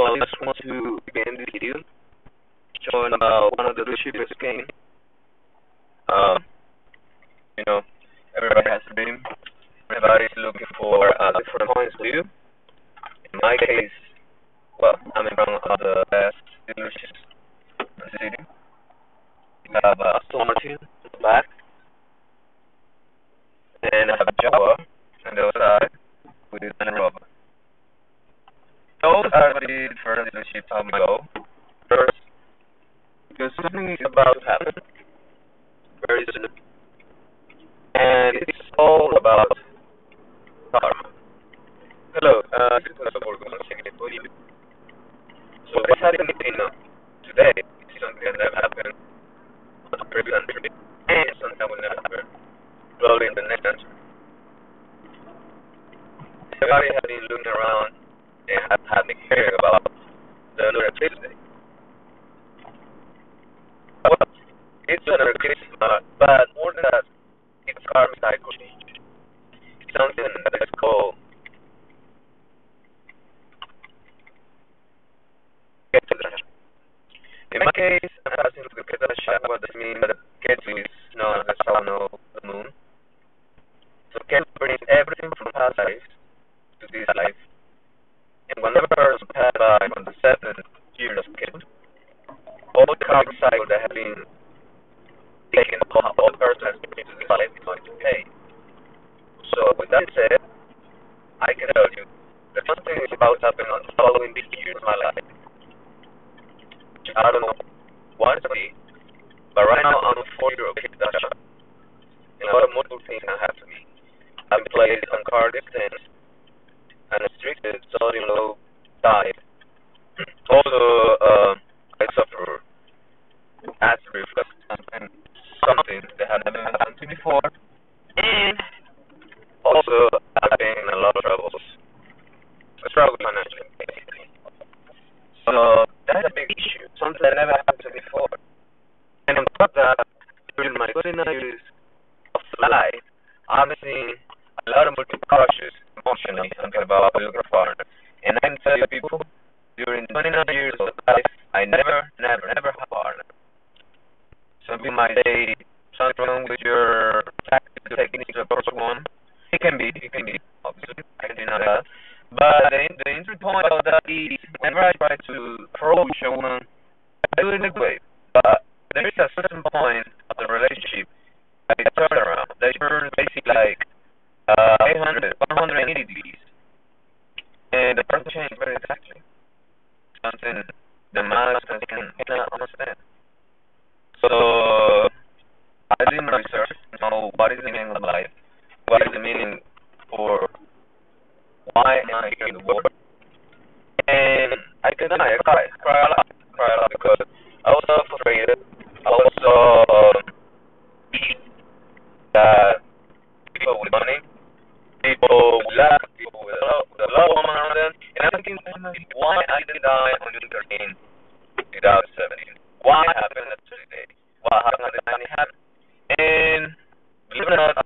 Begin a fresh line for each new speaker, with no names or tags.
well, I just want to begin this video showing about one of the cheapest games. Um, you know, everybody has a dream. Everybody's looking for uh, different points of view. In my case, well, I'm in front of the best dealerships in the city. Have uh, Aston Martin in the back, and I have Jaguar on the other side with Land Rover. Those are the first dealership I'm going to first because something is about to happen very soon. And it's all about karma. Hello, uh, this. So what's happening in today is something that happened on the previous century and something that will not happen probably in the next century. Everybody has been looking around and have been caring about the eclipse. Well, it's an uh, but more than that, it's cycle change. It's something that is called in my case, I'm passing through the Ketasha. What does mean that Ketu is known as how know the moon? So Ketu brings everything from past life to this life. And whenever a person passes by on the seventh year of Ketu, all the karmic cycles that have been taken, all the person has been this life is going to pay. So with that said, I can tell you that something is about to happen on the following years of my life. I don't know what to be, but right now I'm a four-year-old kid that. And a lot of multiple things can happen to me. I've played on car distance and restricted sodium low diet. Also, uh, I suffer acid reflux something that had never happened to me before. And also, I've been in a lot of troubles. I struggle financially. So, that's a big issue, something that never happened to me before. And on top of that, during my 29 years of life, I'm seeing a lot of multiple crushes emotionally, something about for partner. And I can tell you people, during 29 years of life, I never, never, never had a partner. Some people might say something wrong with your tactic to take into a first one. It can be, it can be, obviously, I can deny that. But the, the interesting point of that is whenever I try to approach a woman, I do it in a way. But there is a certain point of the relationship like a turnaround. They turn basically like uh, 800, 180 degrees. And the person changes very exactly. Something the man can, cannot understand. So, I did my research to know what is the meaning of life, what is the meaning for why am I here in the world? And I deny, I cry, cry a lot, Why I did I June 13 2017? 17? Why happened that today? Why happened that it happened? And believe it or not,